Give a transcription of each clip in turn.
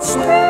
Stay.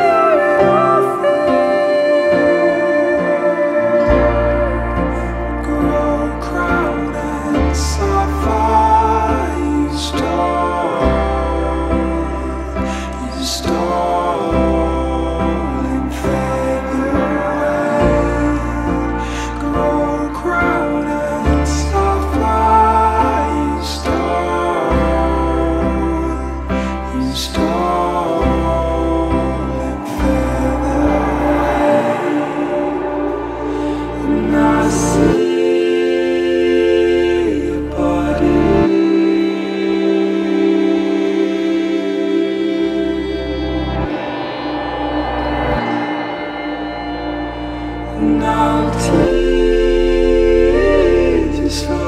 Now Tears it.